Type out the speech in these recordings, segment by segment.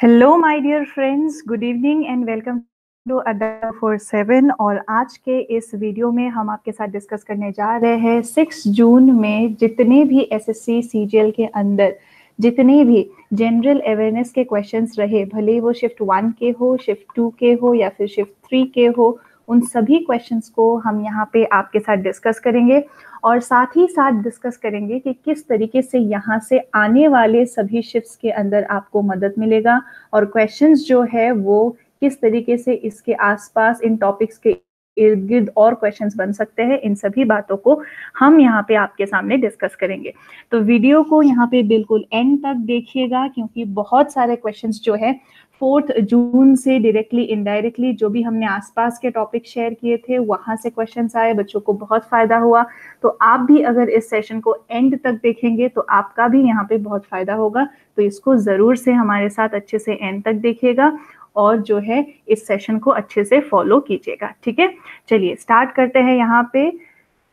Hello my dear friends good evening and welcome to Adda four seven और आज के इस वीडियो में हम आपके साथ डिस्कस करने जा रहे हैं सिक्स जून में जितने भी एसएससी सीजीएल के अंदर, जितने भी जनरल अवेयरनेस के क्वेश्चंस रहे, भले वो शिफ्ट वन के हो शिफ्ट टू के हो या फिर शिफ्ट थ्री के हो उन सभी क्वेश्चंस को हम यहाँ पे आपके साथ डिस्कस करेंगे और साथ ही साथ डिस्कस करेंगे कि किस तरीके से यहाँ से आने वाले सभी शिफ्ट्स के अंदर आपको मदद मिलेगा और क्वेश्चंस जो है वो किस तरीके से इसके आसपास इन टॉपिक्स के इर्द गिर्द और क्वेश्चंस बन सकते हैं, इन सभी बातों को हम यहाँ पे आपके सामने डिस्कस करेंगे। तो वीडियो को यहाँ पे बिल्कुल एंड तक देखिएगा क्योंकि बहुत सारे क्वेश्चंस जो है फोर्थ जून से डायरेक्टली इनडायरेक्टली जो भी हमने आसपास के टॉपिक शेयर किए थे, वहाँ से क्वेश्चन आए, बच्चों को बहुत फ़ायदा हुआ। तो आप भी अगर इस सेशन को एंड तक देखेंगे तो आपका भी यहाँ पे बहुत फ़ायदा होगा। तो इसको ज़रूर से हमारे साथ अच्छे से एंड तक देखिएगा और जो है, इस सेशन को अच्छे से फॉलो कीजिएगा। ठीक है? चलिए स्टार्ट करते हैं यहाँ पे।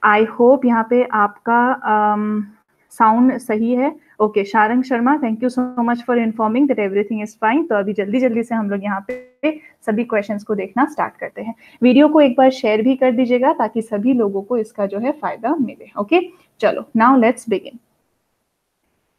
आई होप यहाँ पे आपका साउंड सही है। Okay Sharang Sharma thank you so much for informing that everything is fine तो अभी जल्दी जल्दी से हम लोग यहाँ पे सभी क्वेश्चंस को देखना स्टार्ट करते हैं। वीडियो को एक बार शेयर भी कर दीजिएगा ताकि सभी लोगों को इसका जो है फ़ायदा मिले ओके चलो नाउ लेट्स बिगिन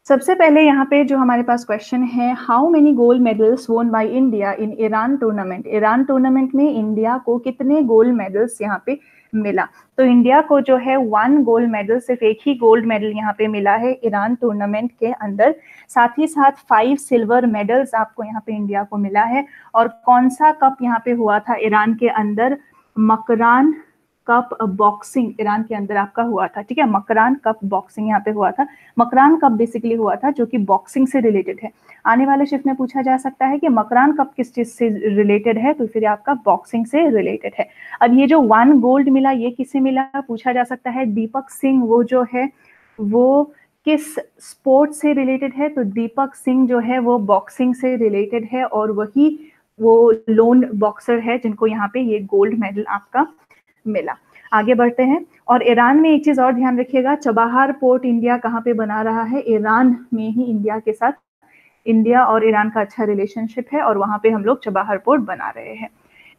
सबसे पहले यहाँ पे जो हमारे पास क्वेश्चन है how many gold medals won by India in Iran tournament Iran tournament में इंडिया को कितने गोल्ड मेडल्स यहाँ पे मिला। तो इंडिया को जो है वन गोल्ड मेडल सिर्फ़ एक ही गोल्ड मेडल यहाँ पे मिला है ईरान टूर्नामेंट के अंदर। साथ ही साथ फाइव सिल्वर मेडल्स आपको यहाँ पे इंडिया को मिला है। और कौन सा कप यहाँ पे हुआ था ईरान के अंदर? मकरान कप बॉक्सिंग ईरान के अंदर आपका हुआ था, ठीक है? मकरान कप बॉक्सिंग यहाँ पे हुआ था। मकरान कप बेसिकली हुआ था जो कि बॉक्सिंग से रिलेटेड है। आने वाले शिफ्ट में पूछा जा सकता है कि मकरान कप किस चीज़ से रिलेटेड है? तो फिर आपका बॉक्सिंग से रिलेटेड है। अब ये जो वन गोल्ड मिला, ये किसे मिला? पूछा जा सकता है। दीपक सिंह, वो जो है, वो किस स्पोर्ट से रिलेटेड है? तो दीपक सिंह जो है, वो बॉक्सिंग से रिलेटेड है और वही वो लोन बॉक्सर है जिनको यहाँ पे ये गोल्ड मेडल आपका मिला। आगे बढ़ते हैं और ईरान में एक चीज़ और ध्यान रखिएगा, चबाहार पोर्ट इंडिया कहाँ पे बना रहा है? ईरान में ही इंडिया के साथ इंडिया और ईरान का अच्छा रिलेशनशिप है और वहाँ पे हम लोग चबाहर पोर्ट बना रहे हैं।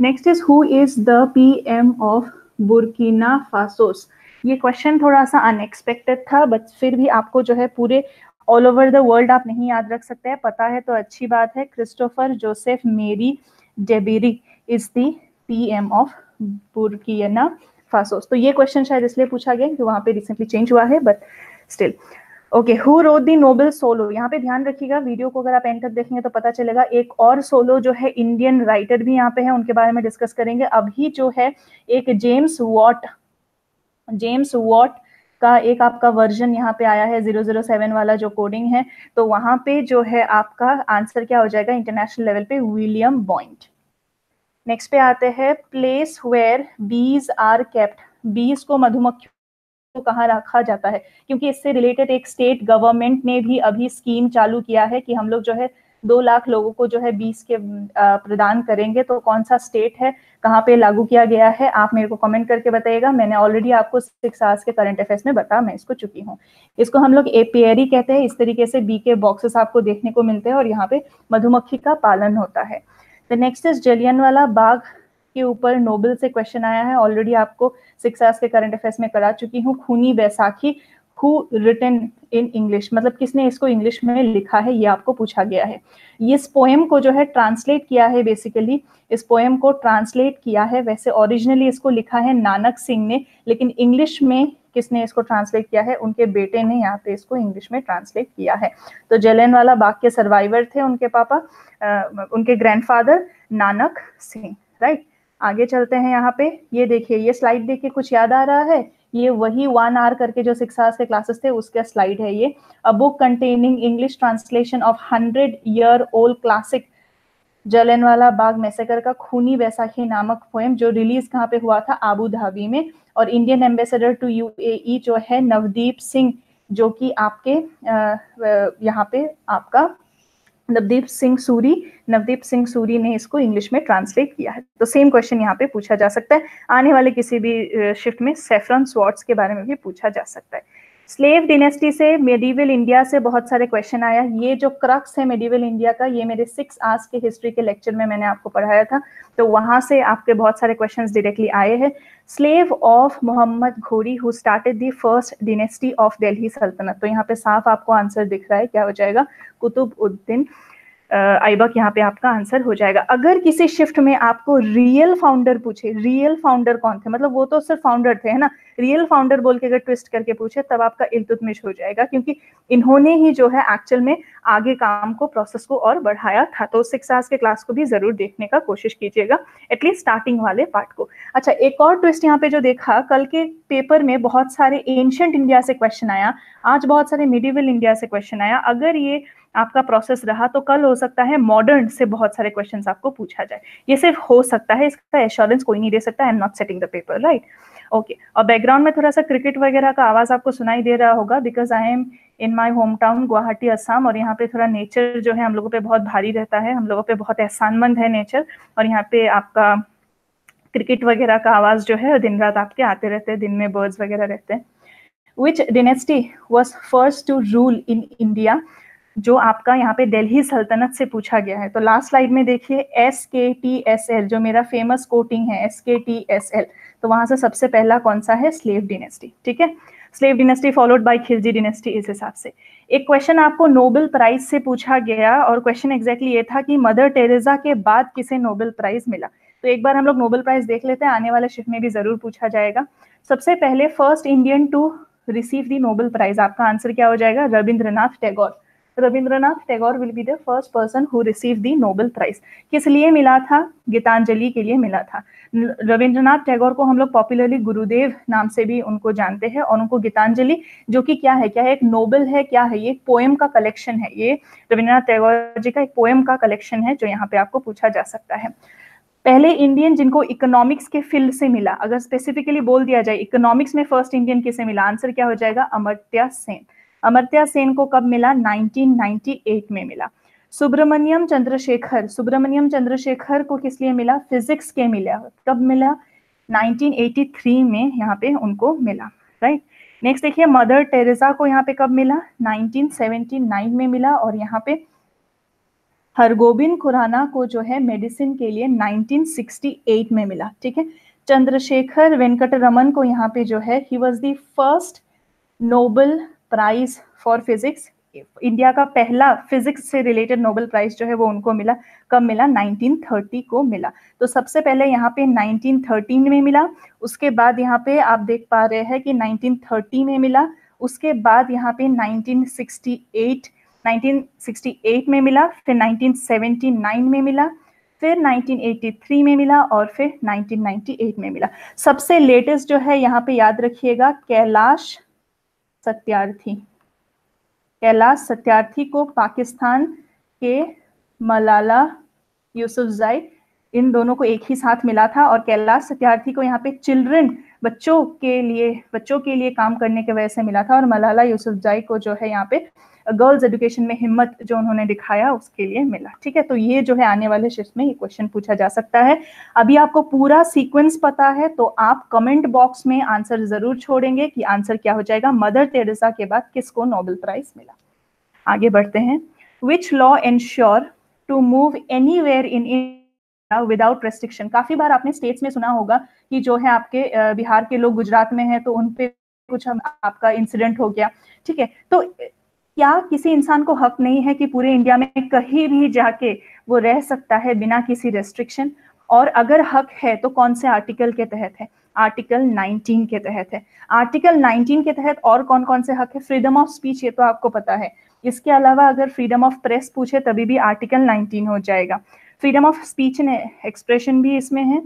Next is who is the P M of Burkina Faso ये क्वेश्चन थोड़ा सा अनएक्सपेक्टेड था बट फिर भी आपको जो है पूरे ऑल ओवर द वर्ल्ड आप नहीं याद रख सकते हैं। पता है तो अच्छी बात है Christopher Joseph Marie Dabire is the P M of Burkina Faso तो ये क्वेश्चन शायद इसलिए पूछा गया कि वहाँ पे रिसेंटली चेंज हुआ है but still okay who rode the Nobel solo यहाँ पे ध्यान रखिएगा वीडियो को अगर आप एंड तक देखेंगे तो पता चलेगा, एक और सोलो जो है इंडियन राइटर भी यहाँ पे है, उनके बारे में डिस्कस करेंगे। अभी जो है, एक जेम्स वॉट जेम्स वॉट का एक आपका वर्जन यहाँ पे आया है ज़ीरो ज़ीरो सेवन वाला जो कोडिंग है तो वहाँ पे जो है आपका आंसर क्या हो जाएगा इंटरनेशनल लेवल पे विलियम बॉइंट नेक्स्ट पे आते हैं place where bees are kept bees को मधुमक्खियों को कहाँ रखा जाता है? क्योंकि इससे रिलेटेड एक स्टेट गवर्नमेंट ने भी अभी स्कीम चालू किया है कि हम लोग जो है दो लाख लोगों को जो है बीस के प्रदान करेंगे। तो कौन सा स्टेट है? कहाँ पे लागू किया गया है? आप मेरे को कमेंट करके बताइएगा। मैंने ऑलरेडी आपको सिक्स आवर्स के करंट अफेयर्स में बता मैं इसको चुकी हूँ। इसको हम लोग एपियरी कहते हैं। इस तरीके से बी के बॉक्सेस आपको देखने को मिलते हैं और यहाँ पे मधुमक्खी का पालन होता है। द नेक्स्ट इज़ जलियन वाला बाग के ऊपर नोबल से क्वेश्चन आया है। ऑलरेडी आपको सिक्स के करंट अफेयर्स में करा चुकी हूँ। Khooni Baisakhi who written in English मतलब किसने इसको इंग्लिश में लिखा है? ये आपको पूछा गया है। ये इस पोएम को जो है ट्रांसलेट किया है बेसिकली इस पोएम को ट्रांसलेट किया है। वैसे ओरिजिनली इसको लिखा है नानक सिंह ने, लेकिन इंग्लिश में किसने इसको ट्रांसलेट किया है? उनके बेटे ने यहाँ पे इसको इंग्लिश में ट्रांसलेट किया है। तो जलियन वाला बाग के सर्वाइवर थे उनके पापा आ, उनके ग्रैंडफादर नानक सिंह राइट आगे चलते हैं यहाँ पे। ये देखिए ये स्लाइड देखिए कुछ याद आ रहा है? ये वही वन आर करके जो सिक्स आवर्स के क्लासेस थे उसका स्लाइड है ये। A book containing English translation of hundred year old classic Jallianwala Bagh massacre का खूनी बैसाखी नामक पोएम जो रिलीज़ कहाँ पे हुआ था? आबू धाबी में। और इंडियन एम्बेसडर टू यूएई जो है नवदीप सिंह जो कि आपके यहाँ पे आपका नवदीप सिंह सूरी नवदीप सिंह सूरी ने इसको इंग्लिश में ट्रांसलेट किया है। तो सेम क्वेश्चन यहाँ पे पूछा जा सकता है। आने वाले किसी भी शिफ्ट में सेफ्रन स्वॉर्ट्स के बारे में भी पूछा जा सकता है। स्लेव डिनेस्टी से मेडिवल इंडिया से बहुत सारे क्वेश्चन आया। ये जो क्रक्स है मेडिवल इंडिया का, ये मेरे सिक्स आर्स के हिस्ट्री के लेक्चर में मैंने आपको पढ़ाया था। तो वहाँ से आपके बहुत सारे क्वेश्चन डायरेक्टली आए हैं। Slave of Mohammad Ghori who started the first dynasty of Delhi Sultanat तो यहाँ पे साफ़ आपको आंसर दिख रहा है, क्या हो जाएगा? कुतुब उद्दीन। आइबक, यहाँ पे आपका आंसर हो जाएगा। अगर किसी शिफ्ट में आपको रियल फाउंडर पूछे, रियल फाउंडर कौन थे? मतलब वो तो सिर्फ़ फाउंडर थे, है ना? रियल फाउंडर बोल के अगर ट्विस्ट करके पूछे, तब आपका इल्तुतमिश हो जाएगा, क्योंकि इन्होंने ही जो है एक्चुअल में आगे काम को, प्रोसेस को और बढ़ाया था। तो सिक्स आवर्स के क्लास को भी ज़रूर देखने का कोशिश कीजिएगा एटलीस्ट स्टार्टिंग वाले पार्ट को। अच्छा एक और ट्विस्ट यहाँ पे जो देखा, कल के पेपर में बहुत सारे एंशंट इंडिया से क्वेश्चन आया, आज बहुत सारे मिडिवल इंडिया से क्वेश्चन आया। अगर ये आपका प्रोसेस रहा तो कल हो सकता है मॉडर्न से बहुत सारे क्वेश्चंस आपको पूछा जाए। ये सिर्फ़ हो सकता है, इसका एश्योरेंस कोई नहीं दे सकता I am not setting the paper right okay और बैकग्राउंड में थोड़ा सा क्रिकेट वगैरह का आवाज़ आपको सुनाई दे रहा होगा because I am in my home town Guwahati Assam और यहाँ पे थोड़ा नेचर जो है हम लोगों पे बहुत भारी रहता है, हम लोगों पे बहुत एहसानमंद है नेचर और यहाँ पे आपका क्रिकेट वगैरह का आवाज़ जो है दिन रात आपके आते रहते हैं, दिन में बर्ड्स वगैरह रहते हैं। Which dynasty was first to rule in India जो आपका यहाँ पे दिल्ली सल्तनत से पूछा गया है। तो लास्ट स्लाइड में देखिए S K T S L जो मेरा फ़ेमस कोटिंग है S K T S L तो वहाँ से सबसे पहला कौन सा है? स्लेव डिनेस्टी ठीक है? Slave dynasty followed by Khilji dynasty इस हिसाब से। एक क्वेश्चन आपको नोबेल प्राइज से पूछा गया और क्वेश्चन एग्जैक्टली ये था कि मदर टेरेजा के बाद किसे नोबेल प्राइज मिला? तो एक बार हम लोग नोबेल प्राइज देख लेते हैं, आने वाले शिफ्ट में भी ज़रूर पूछा जाएगा। सबसे पहले first Indian to receive the Nobel prize आपका आंसर क्या हो जाएगा? Rabindranath Tagore. Rabindranath Tagore will be the first person who receive the Nobel prize किस लिए मिला था? गीतांजलि के लिए मिला था। रविंद्रनाथ टैगोर को हम लोग पॉपुलरली गुरुदेव नाम से भी उनको जानते हैं और उनको गीतांजलि, जो कि क्या है? क्या है? एक नोबेल है, क्या है? ये पोएम का कलेक्शन है। ये रविंद्रनाथ टैगोर जी का एक पोएम का कलेक्शन है, जो यहाँ पे आपको पूछा जा सकता है। पहले इंडियन जिनको इकोनॉमिक्स के फ़ील्ड से मिला, अगर स्पेसिफिकली बोल दिया जाए इकोनॉमिक्स में फ़र्स्ट इंडियन किसे मिला? आंसर क्या हो जाएगा? अमर्त्या सेन। अमर्त्या सेन को कब मिला? 1998 में मिला। सुब्रमण्यम चंद्रशेखर सुब्रमण्यम चंद्रशेखर को किस लिए मिला? फिजिक्स के मिला, कब मिला? 1983 में यहाँ पे उनको मिला राइट नेक्स्ट देखिए, मदर टेरेसा को यहाँ पे कब मिला? 1979 में मिला और यहाँ पे हरगोबिंद खुराना को जो है मेडिसिन के लिए 1968 में मिला, ठीक है? चंद्रशेखर वेंकट रमन को यहाँ पे जो है he was the first Nobel prize for physics India का पहला फिजिक्स से रिलेटेड नोबेल प्राइज जो है वो उनको मिला, कब मिला? 1930 को मिला। तो सबसे पहले यहाँ पे 1913 में मिला, उसके बाद यहाँ पे आप देख पा रहे हैं कि 1930 में मिला, उसके बाद यहाँ पे 1968 1968 में मिला, फिर 1979 में मिला, फिर 1983 में मिला और फिर 1998 में मिला। सबसे लेटेस्ट जो है यहाँ पे याद रखिएगा, कैलाश सत्यार्थी। कैलाश सत्यार्थी को पाकिस्तान के मलाला यूसुफजाई इन दोनों को एक ही साथ मिला था और कैलाश सत्यार्थी को यहाँ पे चिल्ड्रन बच्चों के लिए, बच्चों के लिए काम करने के वजह से मिला था और मलाला यूसुफजाई को जो है यहाँ पे गर्ल्स एजुकेशन में हिम्मत जो उन्होंने दिखाया, उसके लिए मिला। ठीक है? तो ये जो है आने वाले शिफ्ट में ये क्वेश्चन पूछा जा सकता है। अभी आपको पूरा सीक्वेंस पता है तो आप कमेंट बॉक्स में आंसर ज़रूर छोड़ेंगे कि आंसर क्या हो जाएगा। मदर टेरेसा के बाद किसको नोबेल प्राइज मिला? आगे बढ़ते हैं। Which law ensure to move anywhere in without restriction काफ़ी बार आपने स्टेट्स में सुना होगा कि जो है आपके बिहार के लोग गुजरात में है तो उन पे कुछ हम, आपका इंसिडेंट हो गया। ठीक है? तो क्या किसी इंसान को हक नहीं है कि पूरे इंडिया में कहीं भी जाके वो रह सकता है बिना किसी रेस्ट्रिक्शन और अगर हक है तो कौन से आर्टिकल के तहत है? आर्टिकल 19 के तहत है। आर्टिकल 19 के तहत और कौन कौन से हक है? फ्रीडम ऑफ़ स्पीच ये तो आपको पता है। इसके अलावा अगर फ्रीडम ऑफ़ प्रेस पूछे, तभी भी आर्टिकल 19 हो जाएगा। फ्रीडम ऑफ़ स्पीच एक्सप्रेशन भी इसमें है।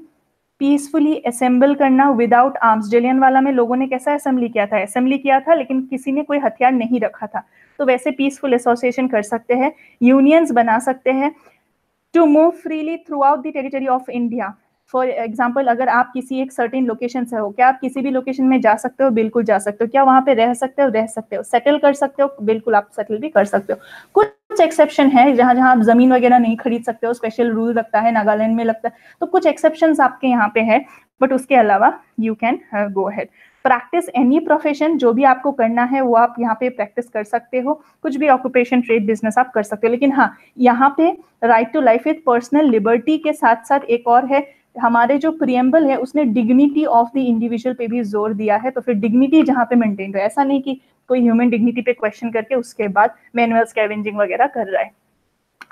पीसफुली असेंबल करना विदाउट आर्म्स जलियन वाला में लोगों ने कैसा असेंबली किया था? असेंबली किया था, लेकिन किसी ने कोई हथियार नहीं रखा था। तो वैसे पीसफुल एसोसिएशन कर सकते हैं यूनियंस बना सकते हैं to move freely throughout the territory of India for example अगर आप किसी एक सर्टेन लोकेशन से हो, क्या आप किसी भी लोकेशन में जा सकते हो? बिल्कुल जा सकते हो। क्या वहाँ पे रह सकते हो? रह सकते हो। सेटल कर सकते हो? बिल्कुल आप सेटल भी कर सकते हो। कुछ एक्सेप्शन है जहाँ जहाँ आप ज़मीन वगैरह नहीं खरीद सकते हो। स्पेशल रूल लगता है नागालैंड में लगता है। तो कुछ एक्सेप्शन आपके यहाँ पे है बट उसके अलावा you can go head practice any profession जो भी आपको करना है, वो आप यहाँ पे प्रैक्टिस कर सकते हो। कुछ भी ऑक्यूपेशन ट्रेड बिज़नेस आप कर सकते हो। लेकिन हाँ यहाँ पे right to life with personal liberty के साथ साथ एक और है हमारे जो प्रियम्बल है, उसने डिग्निटी ऑफ़ द इंडिविजुअल पे भी ज़ोर दिया है तो फिर डिग्निटी जहाँ पे मेंटेन रहे। ऐसा नहीं कि कोई ह्यूमन डिग्निटी पे क्वेश्चन करके उसके बाद मैनुअल स्कैवेंजिंग वगैरह कर रहा है।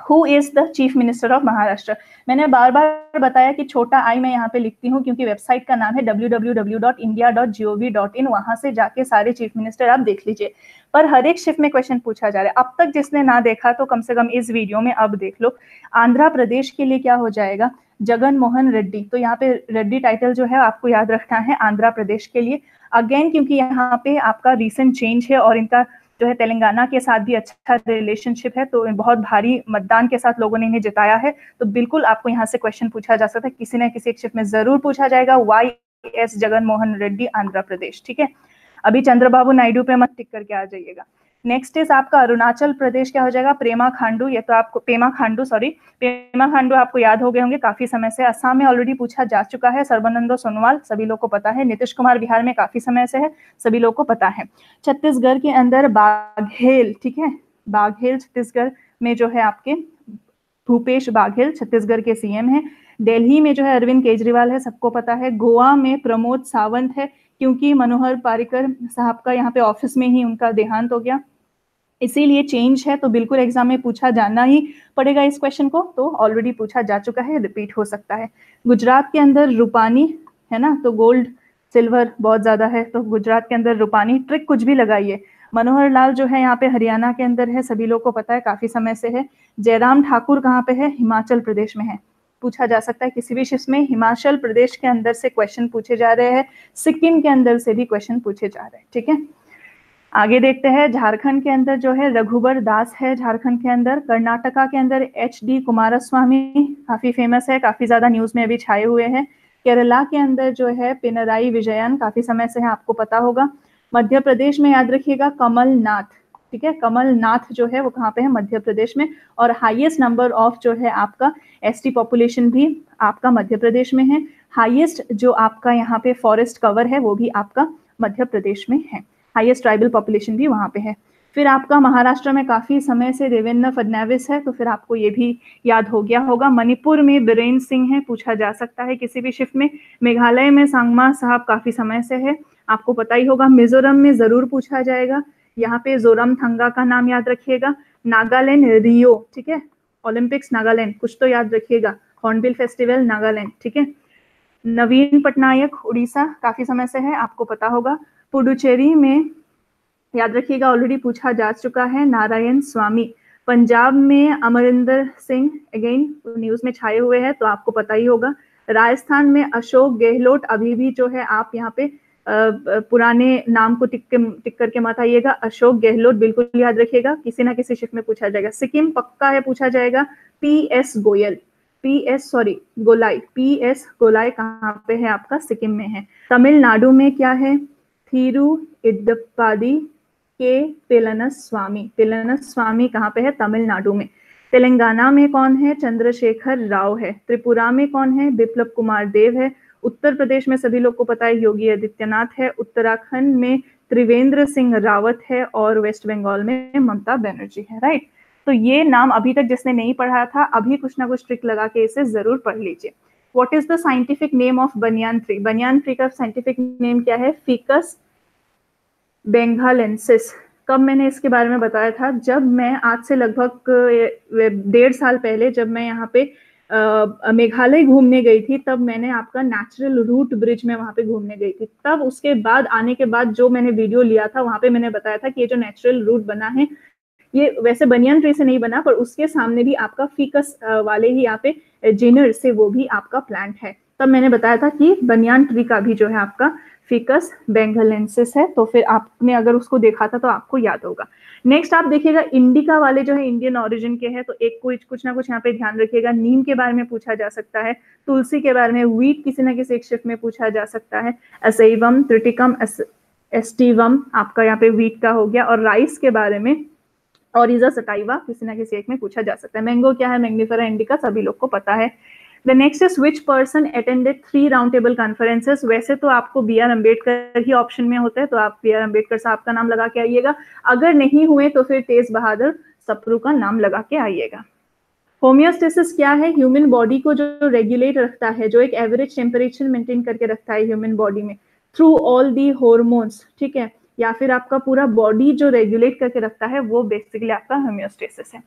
Who is the chief minister of Maharashtra मैंने बार बार बताया कि छोटा आई मैं यहाँ पे लिखती हूँ, क्योंकि वेबसाइट का नाम है www.india.gov.in वहाँ से जाके सारे चीफ मिनिस्टर आप देख लीजिए। पर हर एक शिफ्ट में क्वेश्चन पूछा जा रहा है। अब तक जिसने ना देखा तो कम से कम इस वीडियो में अब देख लो। आंध्र प्रदेश के लिए क्या हो जाएगा? जगन मोहन रेड्डी। तो यहाँ पे रेड्डी टाइटल जो है आपको याद रखना है आंध्र प्रदेश के लिए। अगेन क्योंकि यहाँ पे आपका रिसेंट चेंज है और इनका जो है तेलंगाना के साथ भी अच्छा रिलेशनशिप है तो बहुत भारी मतदान के साथ लोगों ने इन्हें जिताया है। तो बिल्कुल आपको यहाँ से क्वेश्चन पूछा जा सकता है। किसी न किसी एक शिफ्ट में ज़रूर पूछा जाएगा वाई एस जगन मोहन रेड्डी, आंध्र प्रदेश। ठीक है? अभी चंद्रबाबू नायडू पे मत टिक करके आ जाइएगा। नेक्स्ट इज़ आपका अरुणाचल प्रदेश क्या हो जाएगा? प्रेमा खांडू, ये तो आपको पेमा खांडू सॉरी पेमा खांडू आपको याद हो गए होंगे, काफ़ी समय से असम में ऑलरेडी पूछा जा चुका है, सर्बानंदो सोनोवाल, सभी लोग को पता है, नीतीश कुमार बिहार में काफ़ी समय से है, सभी लोग को पता है। छत्तीसगढ़ के अंदर बाघेल, ठीक है? बाघेल, छत्तीसगढ़ में जो है आपके भूपेश बाघेल, छत्तीसगढ़ के सीएम है। दिल्ली में जो है अरविंद केजरीवाल है, सबको पता है। गोवा में प्रमोद सावंत है, क्योंकि मनोहर पारिकर साहब का यहाँ पे ऑफ़िस में ही उनका देहांत हो गया। इसीलिए चेंज है तो बिल्कुल एग्ज़ाम में पूछा जाना ही पड़ेगा इस क्वेश्चन को। तो ऑलरेडी पूछा जा चुका है रिपीट हो सकता है। गुजरात के अंदर रूपानी, है ना? तो गोल्ड सिल्वर बहुत ज़्यादा है। तो गुजरात के अंदर रूपानी ट्रिक कुछ भी लगाइए। मनोहर लाल जो है यहाँ पे हरियाणा के अंदर है, सभी लोग को पता है, काफ़ी समय से है। जयराम ठाकुर कहाँ पे है? हिमाचल प्रदेश में है। पूछा जा सकता है किसी भी शिफ्ट में, हिमाचल प्रदेश के अंदर से क्वेश्चन पूछे जा रहे हैं, सिक्किम के अंदर से भी क्वेश्चन पूछे जा रहे हैं, ठीक है? आगे देखते हैं, झारखंड के अंदर जो है, रघुबर दास है झारखंड के अंदर, कर्नाटका के अंदर एच डी कुमार स्वामी काफ़ी फ़ेमस है, काफ़ी ज़्यादा न्यूज़ में अभी छाए हुए हैं। केरला के अंदर जो है, पिनराई विजयन, काफ़ी समय से है, आपको पता होगा। मध्य प्रदेश में याद रखिएगा कमल नाथ ठीक है? कमल नाथ जो है, वो कहाँ पे है? मध्य प्रदेश में। और हाईएस्ट नंबर ऑफ़ जो है, आपका एसटी पॉपुलेशन भी आपका मध्य प्रदेश में है। हाईएस्ट जो आपका यहाँ पे फॉरेस्ट कवर है, वो भी आपका मध्य प्रदेश में है। हाईएस्ट ट्राइबल पॉपुलेशन भी वहाँ पे है। फिर आपका महाराष्ट्र में काफ़ी समय से देवेंद्र फडनविस है तो फिर आपको ये भी याद हो गया होगा। मणिपुर में बीरेन सिंह है, पूछा जा सकता है किसी भी शिफ्ट में। मेघालय में सांगमा साहब काफ़ी समय से है। आपको पता ही होगा, मिजोरम में ज़रूर पूछा जाएगा। यहाँ पे जोरम थंगा का नाम याद रखिएगा। नागालैंड, रियो, ठीक है? ओलंपिक्स, नागालैंड, कुछ तो याद रखिएगा। हॉर्नबिल फेस्टिवल, नागालैंड, ठीक है? नवीन पटनायक, उड़ीसा, काफ़ी समय से है, आपको पता होगा। पुडुचेरी में याद रखिएगा ऑलरेडी पूछा जा चुका है नारायण स्वामी। पंजाब में अमरिंदर सिंह अगेन न्यूज़ में छाए हुए हैं तो आपको पता ही होगा। राजस्थान में अशोक गहलोत अभी भी जो है, आप यहाँ पे पुराने नाम को टिक के, टिक करके मत आइएगा। अशोक गहलोत बिल्कुल याद रखिएगा, किसी ना किसी शिफ्ट में पूछा जाएगा। सिक्किम पक्का है, पूछा जाएगा। P S Goyal, P S sorry Golai, P S Golai कहाँ पे है आपका? सिक्किम में है। तमिलनाडु में क्या है? थीरु इडप्पादी के पेलनस स्वामी पेलनस स्वामी कहाँ पे है? तमिलनाडु में। तेलंगाना में कौन है? चंद्रशेखर राव है। त्रिपुरा में कौन है? बिप्लब कुमार देव है। उत्तर प्रदेश में सभी लोग को पता है योगी आदित्यनाथ है। उत्तराखंड में त्रिवेंद्र सिंह रावत है और वेस्ट बंगाल में ममता बनर्जी है राइट तो ये नाम अभी तक जिसने नहीं पढ़ा था, अभी कुछ ना कुछ ट्रिक लगा के इसे ज़रूर पढ़ लीजिए। What is the scientific name of banyan tree banyan tree का साइंटिफिक नेम क्या है? फिकस बेंगालेंसिस कब मैंने इसके बारे में बताया था? जब मैं आज से लगभग डेढ़ साल पहले जब मैं यहाँ पे मेघालय घूमने गई थी, तब मैंने आपका नेचुरल रूट ब्रिज में वहाँ पे घूमने गई थी। तब उसके बाद, आने के बाद जो मैंने वीडियो लिया था, वहाँ पे मैंने बताया था कि ये जो नेचुरल रूट बना है ये वैसे बनियान ट्री से नहीं बना पर उसके सामने भी आपका फीकस वाले ही यहाँ पे जेनर से वो भी आपका प्लांट है। तब मैंने बताया था कि बनियान ट्री का भी जो है आपका फिकस बेंगलेंसिस है तो फिर आपने अगर उसको देखा था तो आपको याद होगा। नेक्स्ट आप देखिएगा इंडिका वाले जो है इंडियन ओरिजिन के हैं तो एक कुछ कुछ ना कुछ यहाँ पे ध्यान रखिएगा। नीम के बारे में पूछा जा सकता है तुलसी के बारे में वीट किसी ना किसी एक शिफ्ट में पूछा जा सकता है। असैवम त्रिटिकम एस, एस्टिवम आपका यहाँ पे वीट का हो गया और राइस के बारे में और इजा सटाइवा, किसी ना किसी एक में पूछा जा सकता है। मैंगो क्या है? मैग्निफेरा इंडिका, सभी लोग को पता है। The next is which person attended three round table conferences वैसे तो आपको बी आर अंबेडकर ही ऑप्शन में होता है तो आप बी आर अंबेडकर साहब का नाम लगा के आइएगा। अगर नहीं हुए तो फिर तेज बहादुर सप्रू का नाम लगा के आइएगा। होम्योस्टेसिस क्या है? ह्यूमन बॉडी को जो रेगुलेट रखता है, जो एक एवरेज टेम्परेचर मेंटेन करके रखता है ह्यूमन बॉडी में। थ्रू ऑल दी हॉर्मोन्स ठीक है? या फिर आपका पूरा बॉडी जो रेगुलेट करके रखता है, वो बेसिकली आपका होम्योस्टेसिस है।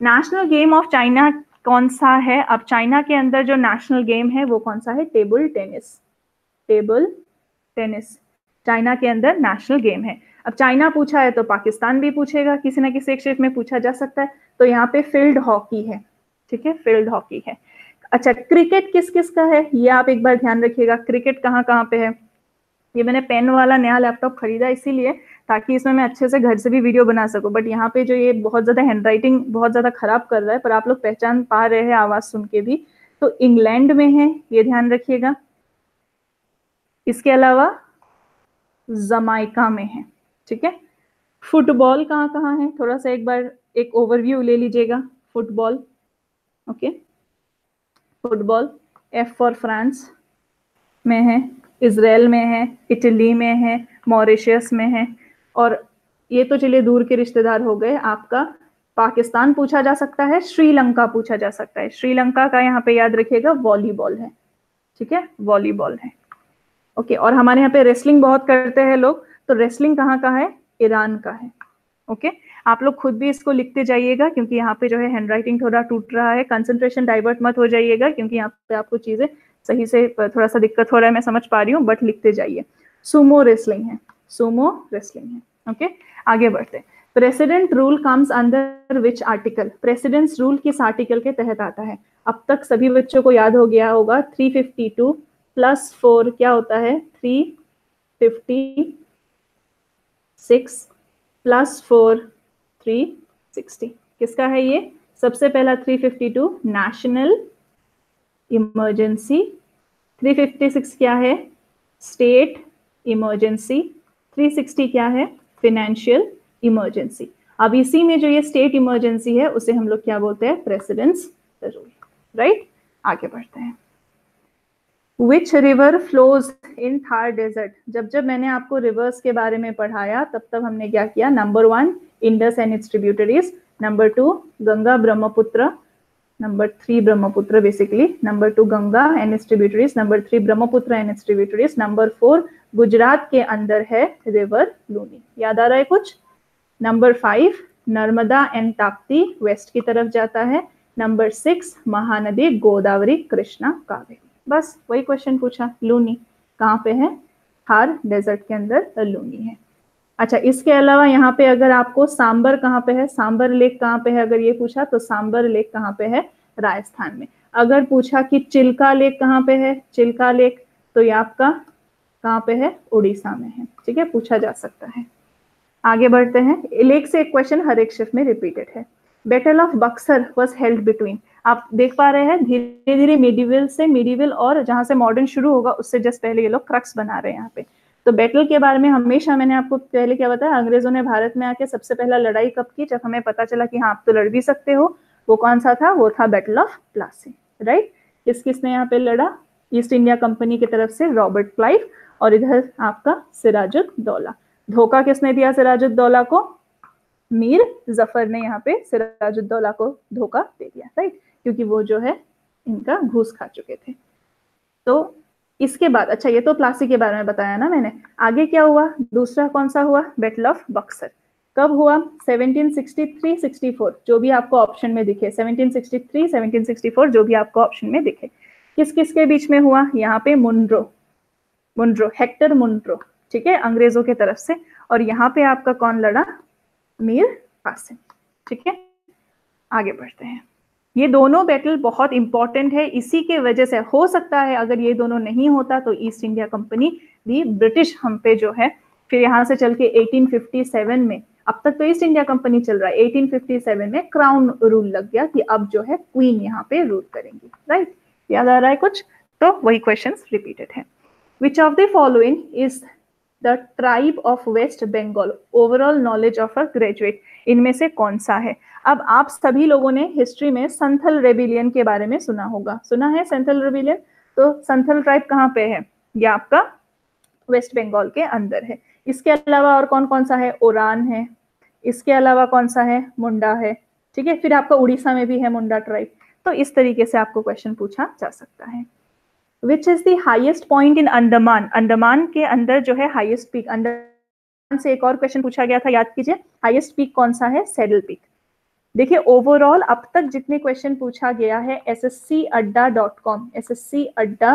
नेशनल गेम ऑफ़ चाइना कौन सा है? अब चाइना के अंदर जो नेशनल गेम है, वो कौन सा है? Table tennis table tennis China के अंदर नेशनल गेम है। अब चाइना पूछा है तो पाकिस्तान भी पूछेगा, किसी ना किसी एक शेप में पूछा जा सकता है। तो यहाँ पे फ़ील्ड हॉकी है। ठीक है? फ़ील्ड हॉकी है। अच्छा क्रिकेट किस किस का है? ये आप एक बार ध्यान रखिएगा। क्रिकेट कहाँ कहाँ पे है? ये मैंने पेन वाला नया लैपटॉप खरीदा इसीलिए ताकि इसमें मैं अच्छे से घर से भी वीडियो बना सकूँ। बट यहाँ पे जो ये बहुत ज़्यादा हैंड राइटिंग बहुत ज़्यादा खराब कर रहा है, पर आप लोग पहचान पा रहे हैं आवाज़ सुन के भी तो इंग्लैंड में है, ये ध्यान रखिएगा। इसके अलावा जमाइका में है, ठीक है? फुटबॉल कहाँ कहाँ है? थोड़ा सा एक बार एक ओवरव्यू ले लीजिएगा football okay football F for France में है। इसराइल में है, इटली में है मॉरिशियस में है। और ये तो चलिए दूर के रिश्तेदार हो गए, आपका पाकिस्तान पूछा जा सकता है, श्रीलंका पूछा जा सकता है। श्रीलंका का यहाँ पे याद रखिएगा, वॉलीबॉल है। ठीक है? वॉलीबॉल है। ओके, और हमारे यहाँ पे रेसलिंग बहुत करते हैं लोग तो रेसलिंग कहाँ का है? ईरान का है। ओके, आप लोग खुद भी इसको लिखते जाइएगा, क्योंकि यहाँ पे जो है हैंड थोड़ा टूट रहा है। कंसंट्रेशन डाइवर्ट मत हो जाइएगा, क्योंकि यहाँ पे आपको चीज़ें सही से थोड़ा सा दिक्कत हो रहा है, मैं समझ पा रही हूँ बट लिखते जाइए। सुमो रेसलिंग है। सुमो रेसलिंग है। ओके? okay? आगे बढ़ते। President rule comes under which article president's rule किस आर्टिकल के तहत आता है? अब तक सभी बच्चों को याद हो गया होगा 352 प्लस फोर क्या होता है? 356 प्लस फोर 360 किसका है ये? सबसे पहला 352 नेशनल इमरजेंसी 356 क्या है? स्टेट इमरजेंसी 360 क्या है? फिनेंशियल इमरजेंसी अब इसी में जो ये स्टेट इमरजेंसी है, उसे हम लोग क्या बोलते हैं? प्रेसिडेंस राइट आगे बढ़ते हैं। Which river flows in Thar desert जब जब मैंने आपको रिवर्स के बारे में पढ़ाया, तब तब हमने क्या किया? Number one Indus and its tributaries number two Ganga Brahmaputra. Number 3 brahmaputra, basically. Number 2 ganga and its tributaries. Number 3 brahmaputra and its tributaries. Number 4 Gujarat के अंदर है रिवर लूनी याद आ रहा है कुछ number five Narmada and Tapti west की तरफ़ जाता है नंबर सिक्स महानदी गोदावरी कृष्णा कावेरी बस वही क्वेश्चन पूछा लूनी कहाँ पे है हार डेजर्ट के अंदर लूनी है अच्छा इसके अलावा यहाँ पे अगर आपको सांबर कहाँ पे है? सांबर लेक कहाँ पे है अगर ये पूछा तो सांबर लेक कहाँ पे है? राजस्थान में। अगर पूछा कि चिल्का लेक कहाँ पे है? चिल्का लेक तो ये आपका कहाँ पे है? उड़ीसा में है। ठीक है, पूछा जा सकता है। आगे बढ़ते हैं। लेक से एक क्वेश्चन हर एक शिफ्ट में रिपीटेड है। Battle of Buxar was held between आप देख पा रहे हैं धीरे धीरे मिडिवल से मिडिवल और जहाँ से मॉडर्न शुरू होगा, उससे जस्ट पहले ये लोग क्रक्स बना रहे हैं यहाँ पे। तो बैटल के बारे में हमेशा मैंने आपको पहले क्या बताया, अंग्रेज़ों ने भारत में आके सबसे पहला लड़ाई कब की? जब हमें पता चला कि हाँ आप तो लड़ भी सकते हो। वो कौन सा था? वो था बैटल ऑफ़ प्लासी राइट किस किसने यहाँ पे लड़ा? ईस्ट इंडिया कंपनी की तरफ़ से रॉबर्ट क्लाइव और इधर आपका सिराजुद्दौला धोखा किसने दिया सिराजुद्दौला को? मीर ज़फ़र ने यहाँ पे सिराजुद्दौला को धोखा दे दिया राइट क्योंकि वो जो है, इनका घूस खा चुके थे। तो इसके बाद अच्छा ये तो प्लासी के बारे में बताया ना मैंने। आगे क्या हुआ? दूसरा कौन सा हुआ? बैटल ऑफ़ बक्सर कब हुआ? 1763 64 जो भी आपको ऑप्शन में दिखे। 1763 1764 जो भी आपको ऑप्शन में दिखे। किस किस के बीच में हुआ? यहाँ पे मुंड्रो मुंड्रो हेक्टर मुंड्रो ठीक है? अंग्रेज़ों के तरफ़ से। और यहाँ पे आपका कौन लड़ा? मीर कासिम ठीक है? आगे बढ़ते हैं। ये दोनों बैटल बहुत इंपॉर्टेंट है। इसी के वजह से हो सकता है अगर ये दोनों नहीं होता तो ईस्ट इंडिया कंपनी भी ब्रिटिश हम पे जो है, फिर यहाँ से चल के 1857 में, अब तक तो ईस्ट इंडिया कंपनी चल रहा है। 1857 में क्राउन रूल लग गया कि अब जो है क्वीन यहाँ पे रूल करेंगी। राइट याद आ रहा है कुछ? तो वही क्वेश्चन रिपीटेड है। Which of the following is the tribe of West Bengal, overall knowledge of a graduate, इनमें से कौन सा है? अब आप सभी लोगों ने हिस्ट्री में संथल रेबिलियन के बारे में सुना होगा। सुना है संथल रेबिलियन तो संथल ट्राइब कहाँ पे है? ये आपका वेस्ट बंगाल के अंदर है। इसके अलावा और कौन कौन सा है? ओरान है। इसके अलावा कौन सा है? मुंडा है। ठीक है, फिर आपका उड़ीसा में भी है मुंडा ट्राइब। तो इस तरीके से आपको क्वेश्चन पूछा जा सकता है। Which is the highest point in Andaman. Andaman के अंदर जो है हाइएस्ट पीक अंडमान से एक और क्वेश्चन पूछा गया था, याद कीजिए हाईएस्ट पीक कौन सा है? सेडल पीक देखिए ओवरऑल अब तक जितने क्वेश्चन पूछा गया है S S C Adda dot com S S C Adda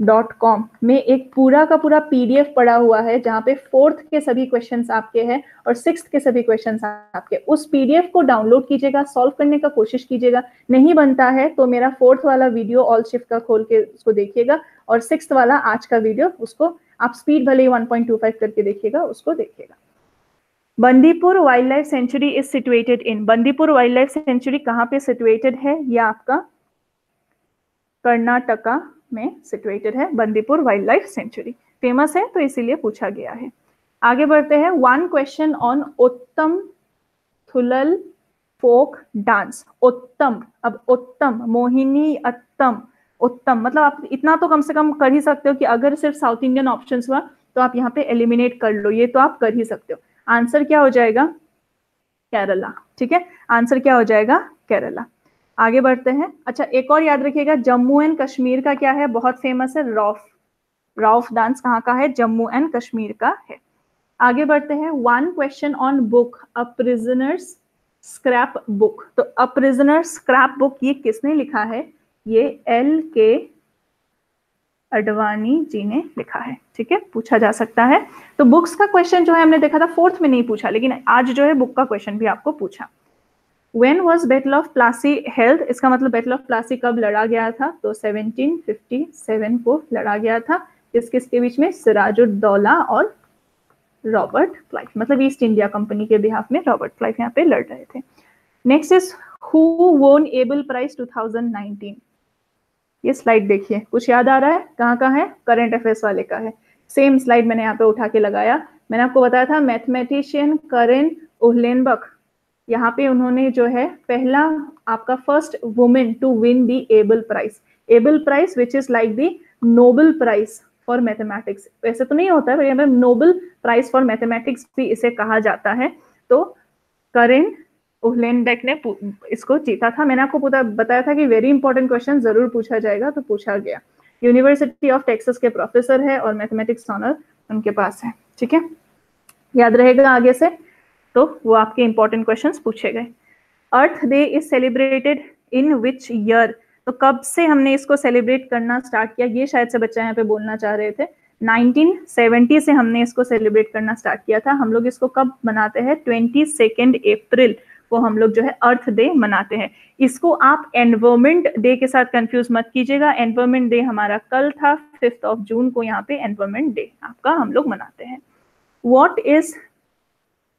dot com में एक पूरा का पूरा पीडीएफ पड़ा हुआ है, जहाँ पे फोर्थ के सभी क्वेश्चंस आपके हैं और सिक्स के सभी क्वेश्चंस आपके उस पीडीएफ को डाउनलोड कीजिएगा सॉल्व करने का कोशिश कीजिएगा। नहीं बनता है तो मेरा फोर्थ वाला वीडियो ऑल शिफ्ट का खोल के उसको देखिएगा और सिक्स वाला आज का वीडियो उसको आप स्पीड भले ही 1.25 करके देखिएगा, उसको देखिएगा। Bandipur wildlife sanctuary is situated in Bandipur wildlife sanctuary कहाँ पे सिचुएटेड है? यह आपका कर्नाटका। में सिचुएटेड है Bandipur wildlife sanctuary famous है तो इसीलिए पूछा गया है। आगे बढ़ते हैं। वन क्वेश्चन ऑन उत्तम थुलल फोक डांस उत्तम, अब उत्तम, मोहिनी उत्तम उत्तम। मतलब आप इतना तो कम से कम कर ही सकते हो कि अगर सिर्फ़ साउथ इंडियन ऑप्शन हुआ तो आप यहाँ पे एलिमिनेट कर लो। ये तो आप कर ही सकते हो। आंसर क्या हो जाएगा? केरला ठीक है? आंसर क्या हो जाएगा? केरला आगे बढ़ते हैं। अच्छा एक और याद रखिएगा, जम्मू एंड कश्मीर का क्या है? बहुत फ़ेमस है, रॉफ रॉफ डांस कहाँ का है? जम्मू एंड कश्मीर का है। आगे बढ़ते हैं। One question on book a prisoner's scrapbook तो अ प्रिजनर स्क्रैप बुक ये किसने लिखा है? ये एल के अडवाणी जी ने लिखा है। ठीक है? पूछा जा सकता है। तो बुक्स का क्वेश्चन जो है, हमने देखा था फोर्थ में नहीं पूछा, लेकिन आज जो है बुक का क्वेश्चन भी आपको पूछा। When was battle of Plassey held इसका मतलब बेटल ऑफ़ प्लासी कब लड़ा गया था? तो 1757 को लड़ा गया था। किस किसके बीच में? सिराजुद्दौला और रॉबर्ट क्लाइव मतलब ईस्ट इंडिया कंपनी के बिहाफ में रॉबर्ट क्लाइव यहाँ पे लड़ रहे थे। Next is who won Abel prize 2019 ये स्लाइड देखिए। कुछ याद आ रहा है? कहाँ का है? करंट अफेयर्स वाले का है। सेम स्लाइड मैंने यहाँ पे उठा के लगाया। मैंने आपको बताया था मैथमेटिशियन करेन ओहलेनबक यहाँ पे उन्होंने जो है, पहला आपका first women to win the Abel prize Abel prize which is like the Nobel prize for mathematics वैसे तो नहीं होता है नोबल प्राइज फॉर मैथमेटिक्स भी इसे कहा जाता है। तो करेन उहलेनबेक ने इसको जीता था। मैंने आपको बताया था कि वेरी इंपॉर्टेंट क्वेश्चन ज़रूर पूछा जाएगा तो पूछा गया। यूनिवर्सिटी ऑफ़ टेक्सास के प्रोफेसर है और मैथमेटिक्स ऑनर उनके पास है। ठीक है? याद रहेगा आगे से? तो वो आपके इंपॉर्टेंट क्वेश्चन पूछे गए। Earth Day is celebrated in which year तो कब से हमने इसको सेलिब्रेट करना स्टार्ट किया? ये शायद से बच्चा यहाँ पे बोलना चाह रहे थे। 1970 से हमने इसको सेलिब्रेट करना स्टार्ट किया था। हम लोग इसको कब मनाते हैं? ट्वेंटी सेकेंड अप्रैल को हम लोग जो है अर्थ डे मनाते हैं। इसको आप एनवायरमेंट डे के साथ कंफ्यूज मत कीजिएगा। एनवायरमेंट डे हमारा कल था फिफ्थ ऑफ़ जून को यहाँ पे एनवायरमेंट डे आपका हम लोग मनाते हैं। What is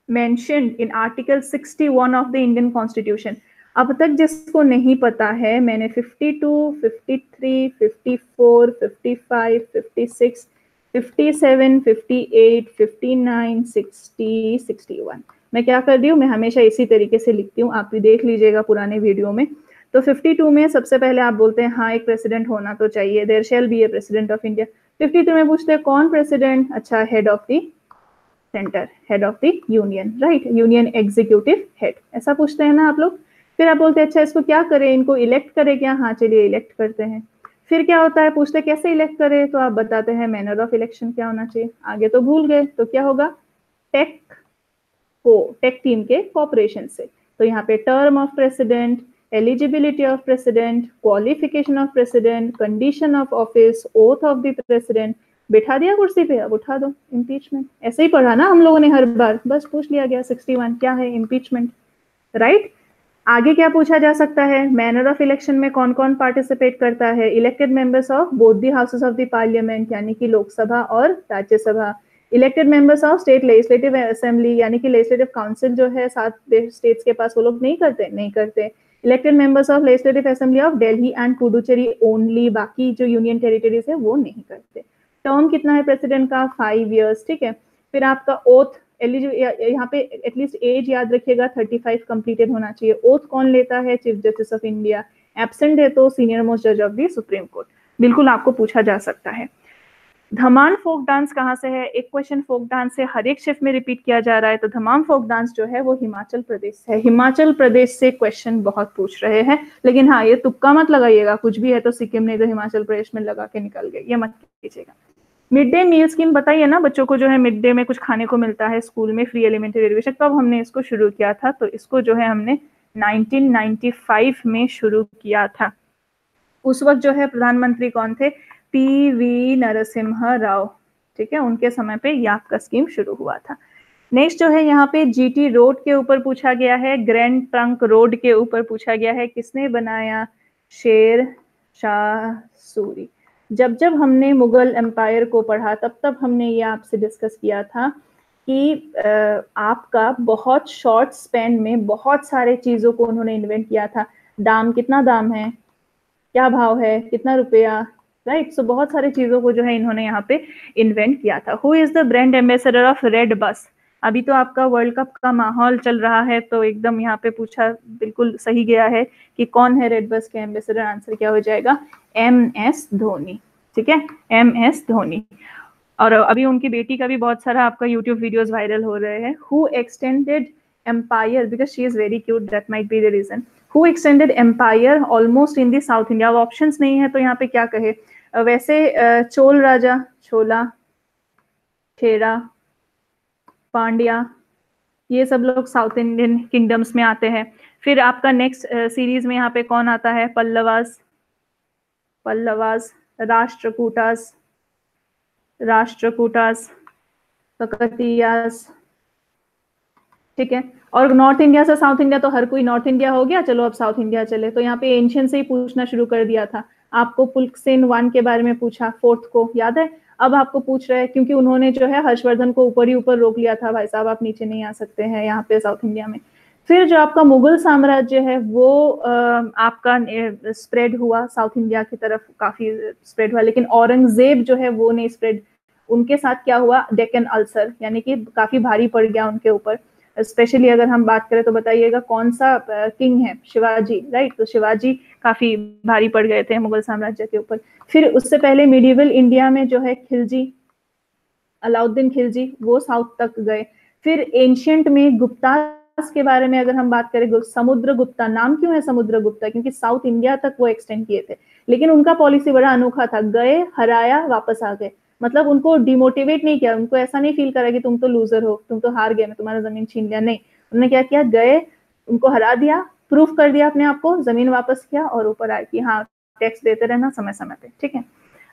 mentioned in article 61 of the Indian constitution. अब तक जिसको नहीं पता है मैंने 52, 53, 54, 55, 56, 57, 58, 59, 60, 61 मैं क्या कर रही हूँ? मैं हमेशा इसी तरीके से लिखती हूँ। आप भी देख लीजिएगा पुराने वीडियो में। तो 52 में सबसे पहले आप बोलते हैं हाँ एक प्रेसिडेंट होना तो चाहिए। There shall be a president of India 52 में पूछते हैं कौन प्रेसिडेंट अच्छा head of the centre head of the union right union executive head ऐसा पूछते हैं ना आप लोग? फिर आप बोलते हैं अच्छा इसको क्या करें? इनको इलेक्ट करें क्या? हाँ चलिए इलेक्ट करते हैं. फिर क्या होता है? पूछते कैसे इलेक्ट करें? तो आप बताते हैं मैनर ऑफ़ इलेक्शन क्या होना चाहिए? आगे तो भूल गए तो क्या होगा? टेक को टेक टीम के कॉपरेशन से। तो यहाँ पे term of president eligibility of president qualification of president condition of office oath of the president बैठा दिया कुर्सी पे, अब उठा दो इम्पीचमेंट ऐसे ही पढ़ा ना हम लोगों ने हर बार। बस पूछ लिया गया सिक्सटी वन क्या है इम्पीचमेंट राइट आगे क्या पूछा जा सकता है? मैनर ऑफ़ इलेक्शन में कौन कौन पार्टिसिपेट करता है? Elected members of both the houses of the parliament यानी कि लोकसभा और Rajya Sabha. Elected members of state legislative assembly यानी कि लेजिस्लेटिव काउंसिल जो है, सात स्टेट्स के पास वो लोग नहीं करते नहीं करते। Elected members of legislative assembly of Delhi and Puducherry only बाकी जो यूनियन टेरिटरीज है, वो नहीं करते। टर्म कितना है प्रेसिडेंट का? फाइव ईयर्स ठीक है? फिर आपका ओथ एलिजिबल यहाँ पे एटलीस्ट एज याद रखिएगा थर्टी फाइव कंप्लीटेड होना चाहिए। ओथ कौन लेता है? Chief justice of India absent है तो सीनियर मोस्ट जज ऑफ़ दी सुप्रीम कोर्ट बिल्कुल आपको पूछा जा सकता है। धमान फोक डांस कहाँ से है? एक क्वेश्चन फोक डांस से हर एक शिफ्ट में रिपीट किया जा रहा है तो धमान फोक डांस जो है वो हिमाचल प्रदेश से है। हिमाचल प्रदेश से क्वेश्चन बहुत पूछ रहे हैं, लेकिन हाँ ये तुक्का मत लगाइएगा, कुछ भी है तो सिक्किम ने तो हिमाचल प्रदेश में लगा के निकल गए, ये मत कीजिएगा। मिड डे मील स्कीम बताइए ना, बच्चों को जो है मिड डे में कुछ खाने को मिलता है स्कूल में फ्री एलिमेंट्री एजुकेशन कब हमने इसको शुरू किया था तो इसको जो है हमने 1995 में शुरू किया था। उस वक्त जो है प्रधानमंत्री कौन थे? पी वी नरसिम्हा राव, ठीक है? उनके समय पे ये आपका स्कीम शुरू हुआ था। नेक्स्ट जो है, यहाँ पे जीटी रोड के ऊपर पूछा गया है ग्रैंड ट्रंक रोड के ऊपर पूछा गया है, किसने बनाया शेर शाह सूरी जब जब हमने मुगल एम्पायर को पढ़ा, तब तब हमने ये आपसे डिस्कस किया था कि आपका बहुत शॉर्ट स्पेन में बहुत सारे चीज़ों को उन्होंने इन्वेंट किया था। दाम कितना दाम है? क्या भाव है? कितना रुपया? राइट सो बहुत सारी चीज़ों को जो है इन्होंने यहाँ पे इन्वेंट किया था। Who is the brand ambassador of red bus अभी तो आपका वर्ल्ड कप का माहौल चल रहा है तो एकदम यहाँ पे पूछा बिल्कुल सही गया है कि कौन है रेड बस के एम्बेसडर आंसर क्या हो जाएगा? एम एस धोनी ठीक है? एम एस धोनी और अभी उनकी बेटी का भी बहुत सारा आपका यूट्यूब वीडियोस वायरल हो रहे हैं। Who extended empire because she is very cute that might be the reason who extended empire almost in the south India अब ऑप्शन नहीं है तो यहाँ पे क्या कहे? वैसे चोल राजा, छोला, खेरा, पांड्या, ये सब लोग साउथ इंडियन किंगडम्स में आते हैं। फिर आपका नेक्स्ट सीरीज़ में यहाँ पे कौन आता है? पल्लवास पल्लवास, राष्ट्रकूटास राष्ट्रकूटास ठीक है? और नॉर्थ इंडिया से साउथ इंडिया तो हर कोई नॉर्थ इंडिया हो गया, चलो अब साउथ इंडिया चले। तो यहाँ पे एंशियन से ही पूछना शुरू कर दिया था। आपको पुल्क सेन वन के बारे में पूछा, फोर्थ को, याद है? अब आपको पूछ रहे हैं, क्योंकि उन्होंने जो है हर्षवर्धन को ऊपर ही ऊपर रोक लिया था, भाई साहब, आप नीचे नहीं आ सकते हैं यहाँ पे साउथ इंडिया में। फिर जो आपका मुगल साम्राज्य है, वो आपका स्प्रेड हुआ, साउथ इंडिया की तरफ़ काफ़ी स्प्रेड हुआ, लेकिन औरंगज़ेब जो है, वो नहीं स्प्रेड उनके साथ क्या हुआ? डेकन अल्सर, यानी कि काफ़ी भारी पड़ गया उनके ऊपर। स्पेशली अगर हम बात करें तो बताइएगा कौन सा किंग है? शिवाजी राइट तो शिवाजी काफ़ी भारी पड़ गए थे मुगल साम्राज्य के ऊपर। फिर उससे पहले मिडिवल इंडिया में जो है खिलजी, अलाउद्दीन खिलजी, वो साउथ तक गए। फिर एंशियंट में गुप्ता के बारे में अगर हम बात करें समुद्र गुप्ता, नाम क्यों है समुद्र गुप्ता? क्योंकि साउथ इंडिया तक वो एक्सटेंड किए थे। लेकिन उनका पॉलिसी बड़ा अनोखा था। गए, हराया, वापस आ गए। मतलब उनको डिमोटिवेट नहीं किया, उनको ऐसा नहीं फील करा कि तुम तो लूजर हो, तुम तो हार गए, मैं तुम्हारा ज़मीन छीन लिया। नहीं, उन्होंने क्या किया? गए, उनको हरा दिया प्रूफ कर दिया अपने आप को, ज़मीन वापस किया और ऊपर आए कि हाँ टैक्स देते रहना समय समय पे, ठीक है?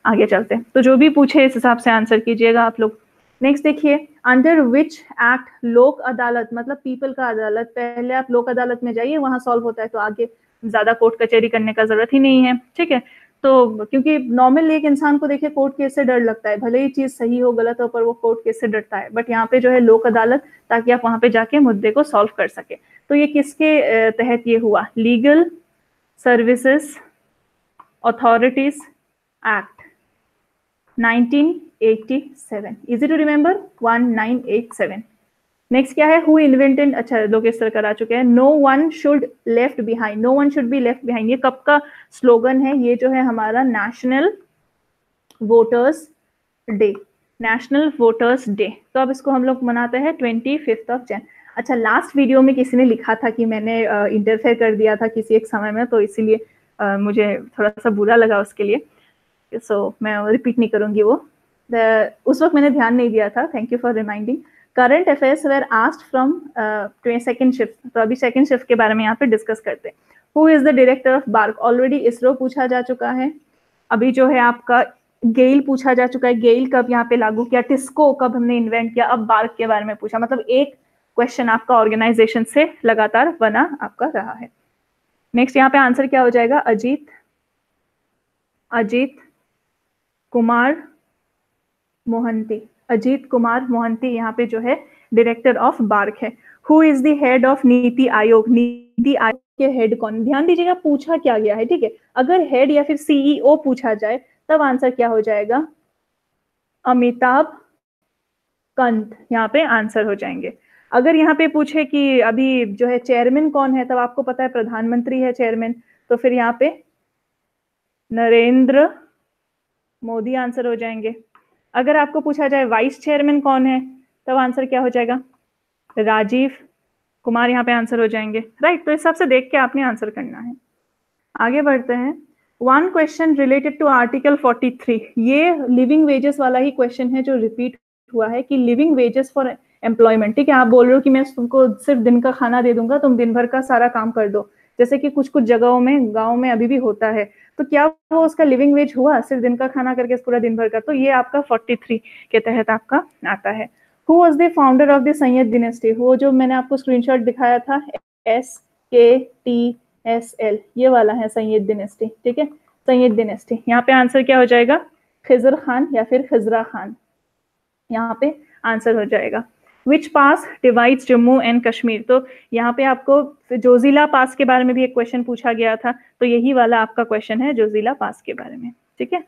आगे चलते तो जो भी पूछे, इस हिसाब से आंसर कीजिएगा आप लोग। नेक्स्ट देखिए अंडर विच एक्ट लोक अदालत मतलब पीपल का अदालत, पहले आप लोक अदालत में जाइए, वहाँ सॉल्व होता है तो आगे ज़्यादा कोर्ट कचहरी करने का ज़रूरत ही नहीं है, ठीक है? तो क्योंकि नॉर्मल एक इंसान को देखिए कोर्ट केस से डर लगता है, भले ही चीज़ सही हो, गलत हो, पर वो कोर्ट केस से डरता है। बट यहाँ पे जो है लोक अदालत, ताकि आप वहाँ पे जाके मुद्दे को सॉल्व कर सके। तो ये किसके तहत ये हुआ? Legal services authorities act 1987 easy to remember? 1987 next क्या है? हु इन्वेंटेड अच्छा लोग इस तरह करा चुके हैं। No one should left behind no one should be left behind ये कब का स्लोगन है? ये जो है हमारा national voters day national voters day तो अब इसको हम लोग मनाते हैं ट्वेंटी फिफ्थ ऑफ़ जैन अच्छा लास्ट वीडियो में किसी ने लिखा था कि मैंने इंटरफेयर कर दिया था किसी एक समय में तो इसीलिए मुझे थोड़ा सा बुरा लगा उसके लिए। सो so, मैं रिपीट नहीं करूँगी वो। The, उस वक्त मैंने ध्यान नहीं दिया था। Thank you for reminding current affairs were asked from second shift तो अभी सेकेंड शिफ्ट के बारे में यहाँ पे डिस्कस करते हैं। Who is the director of BARC already ISRO पूछा जा चुका है। अभी जो है आपका गेल पूछा जा चुका है। गेल कब यहाँ पे लागू किया? टिस्को कब हमने इन्वेंट किया? अब बार्क के बारे में पूछा। मतलब एक क्वेश्चन आपका ऑर्गेनाइजेशन से लगातार बना आपका रहा है। नेक्स्ट यहाँ पे आंसर क्या हो जाएगा? अजीत अजीत कुमार मोहंती। अजीत कुमार मोहंती यहाँ पे जो है डायरेक्टर ऑफ़ बार्क है। Who is the head of NITI Aayog? NITI आयोग के हेड कौन ध्यान दीजिएगा पूछा क्या गया है, ठीक है? अगर हेड या फिर सीईओ पूछा जाए, तब आंसर क्या हो जाएगा? अमिताभ कंत, यहाँ पे आंसर हो जाएँगे। अगर यहाँ पे पूछे कि अभी जो है चेयरमैन कौन है, तब आपको पता है प्रधानमंत्री है चेयरमैन तो फिर यहाँ पे नरेंद्र मोदी आंसर हो जाएँगे। अगर आपको पूछा जाए वाइस चेयरमैन कौन है, तब आंसर क्या हो जाएगा? राजीव कुमार यहाँ पे आंसर हो जाएँगे। राइट तो इस हिसाब से देख के आपने आंसर करना है। आगे बढ़ते हैं। One question related to article 43 ये लिविंग वेजेस वाला ही क्वेश्चन है जो रिपीट हुआ है कि लिविंग वेजेस फॉर एम्प्लॉयमेंट ठीक है, आप बोल रहे हो कि मैं तुमको सिर्फ़ दिन का खाना दे दूँगा, तुम दिन भर का सारा काम कर दो। जैसे कि कुछ कुछ जगहों में, गाँव में अभी भी होता है। तो क्या वो उसका लिविंग वेज हुआ? सिर्फ़ दिन का खाना करके पूरा दिन भर का? तो ये आपका 43 के तहत आपका आता है। Who was the founder of the Sayyid dynasty वो जो मैंने आपको स्क्रीनशॉट दिखाया था S K T S L ये वाला है सैयद डिनेस्टी ठीक है? सैयद डिनेस्टी यहाँ पे आंसर क्या हो जाएगा? खिजर खान या फिर खजरा खान? यहाँ पे आंसर हो जाएगा। Which pass divides Jammu and Kashmir तो यहाँ पे आपको जोजिला पास के बारे में भी एक क्वेश्चन पूछा गया था तो यही वाला आपका क्वेश्चन है जोजिला पास के बारे में। ठीक है?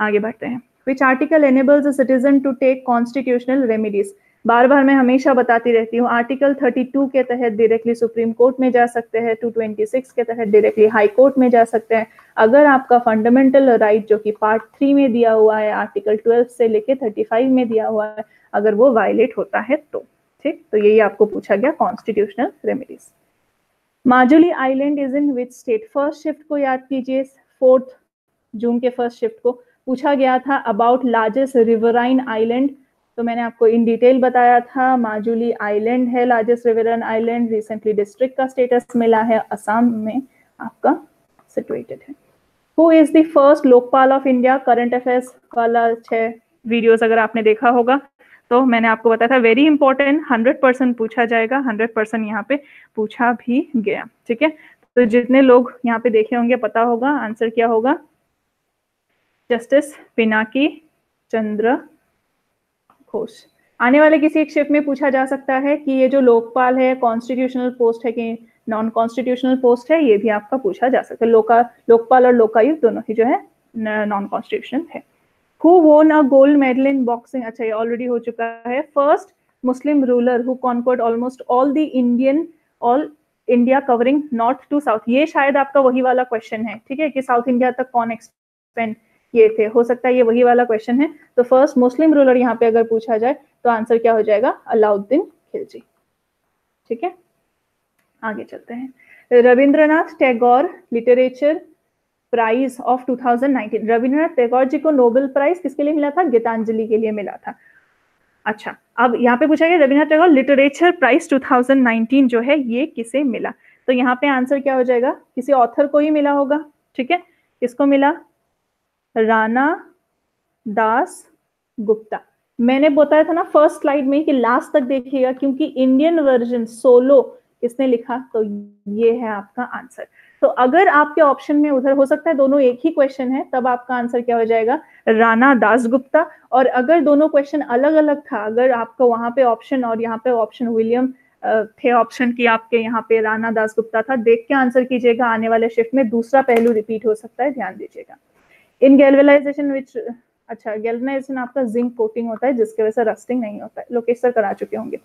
आगे बढ़ते हैं। Which article enables a citizen to take constitutional remedies बार बार मैं हमेशा बताती रहती हूँ, आर्टिकल 32 के तहत डायरेक्टली सुप्रीम कोर्ट में जा सकते हैं 226 के तहत डायरेक्टली हाई कोर्ट में जा सकते हैं। अगर आपका फंडामेंटल राइट जो कि पार्ट थ्री में दिया हुआ है आर्टिकल 12 से लेके 35 में दिया हुआ है, अगर वो वायलेट होता है तो ठीक? तो यही आपको पूछा गया constitutional remedies Majuli island is in which state first shift को याद कीजिए फोर्थ जून के फ़र्स्ट शिफ्ट को। पूछा गया था अबाउट लार्जेस्ट रिवराइन आइलैंड तो मैंने आपको इन डिटेल बताया था, माजुली आइलैंड है largest riverine island recently district का स्टेटस मिला है असम में, आपका सिचुएटेड है। Who is the first Lokpal of India current affairs वाला छह वीडियोस अगर आपने देखा होगा तो मैंने आपको बताया था वेरी इंपॉर्टेंट हंड्रेड परसेंट पूछा जाएगा हंड्रेड परसेंट यहाँ पे पूछा भी गया, ठीक है? तो जितने लोग यहाँ पे देखे होंगे, पता होगा आंसर क्या होगा जस्टिस पिनाकी चंद्र घोष आने वाले किसी एक शिफ्ट में पूछा जा सकता है कि ये जो लोकपाल है कॉन्स्टिट्यूशनल पोस्ट है कि नॉन कॉन्स्टिट्यूशनल पोस्ट है, ये भी आपका पूछा जा सकता है। लोका, लोकपाल और लोकायुक्त दोनों ही जो है नॉन कॉन्स्टिट्यूशनल है। Who won a gold medal in boxing अच्छा ये ऑलरेडी हो चुका है। First Muslim ruler who conquered almost all the Indian all India covering north to south ये शायद आपका वही वाला क्वेश्चन है, ठीक है, कि साउथ इंडिया तक कौन एक्सपेंड किए थे? हो सकता है ये वही वाला क्वेश्चन है। तो फ़र्स्ट मुस्लिम रूलर यहाँ पे अगर पूछा जाए तो आंसर क्या हो जाएगा? अलाउद्दीन खिलजी। ठीक है? आगे चलते हैं। Rabindranath Tagore literature prize of 2019 Rabindranath Tagore ji को नोबेल प्राइज किसके लिए मिला था? गीतांजलि के लिए मिला था। अच्छा अब यहाँ पे पूछा गया, रविंद्रनाथ टैगोर लिटरेचर प्राइज 2019 जो है, ये किसे मिला? तो यहाँ पे आंसर क्या हो जाएगा? किसी ऑथर को ही मिला होगा। ठीक है? किसको मिला? राणा दास गुप्ता। मैंने बताया था ना फ़र्स्ट स्लाइड में कि लास्ट तक देखिएगा क्योंकि इंडियन वर्जन सोलो किसने लिखा तो ये है आपका आंसर तो अगर आपके ऑप्शन में उधर हो सकता है, दोनों एक ही क्वेश्चन है, तब आपका आंसर क्या हो जाएगा? राणा दास गुप्ता। और अगर दोनों क्वेश्चन अलग अलग था, अगर आपका वहाँ पे ऑप्शन और यहाँ पे ऑप्शन विलियम थे ऑप्शन की आपके यहाँ पे राणा दास गुप्ता था, देख के आंसर कीजिएगा, आने वाले शिफ्ट में दूसरा पहलू रिपीट हो सकता है, ध्यान दीजिएगा। इन गैल्वेलाइजेशन विच अच्छा गैल्वेनाइजेशन आपका जिंक कोटिंग होता है जिसकी वजह से रस्टिंग नहीं होता है। लोकेश सर करा चुके होंगे।